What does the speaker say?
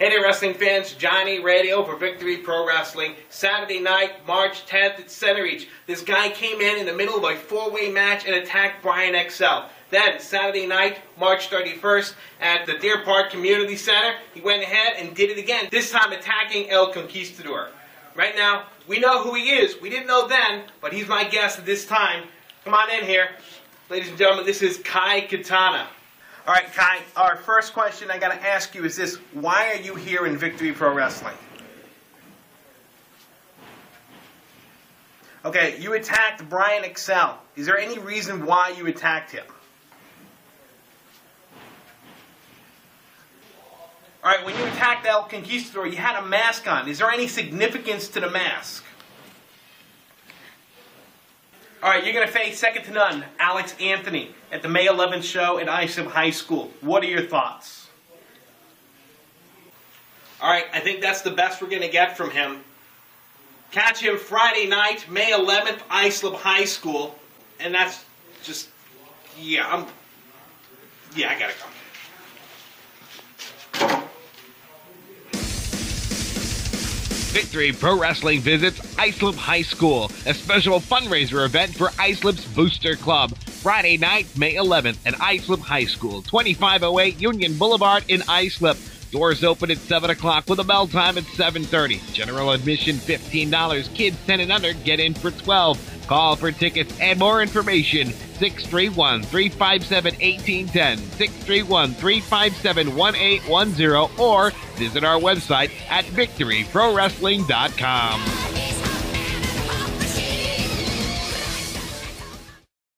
Hey there, wrestling fans. Johnny Radio for Victory Pro Wrestling. Saturday night, March 10th at Centereach. This guy came in in the middle of a four-way match and attacked Brian XL. Then, Saturday night, March 31st, at the Deer Park Community Center, he went ahead and did it again, this time attacking El Conquistador. Right now, we know who he is. We didn't know then, but he's my guest at this time. Come on in here. Ladies and gentlemen, this is Kai Katana. All right, Kai, our first question I got to ask you is this Why are you here in Victory Pro Wrestling? Okay, you attacked Brian XL. Is there any reason why you attacked him? All right, when you attacked El Conquistador, you had a mask on. Is there any significance to the mask? All right, you're going to face second to none, Alex Anthony, at the May 11th show at Islip High School. What are your thoughts? All right, I think that's the best we're going to get from him. Catch him Friday night, May 11th, Islip High School. And that's just, yeah, I'm, yeah, I got to go. Victory Pro Wrestling visits Islip High School, a special fundraiser event for Islip's Booster Club. Friday night, May 11th at Islip High School, 2508 Union Boulevard in Islip. Doors open at 7 o'clock with a bell time at 7.30. General admission $15. Kids 10 and under get in for 12 Call for tickets and more information 631 357 1810, 631 357 1810, or visit our website at victoryprowrestling.com.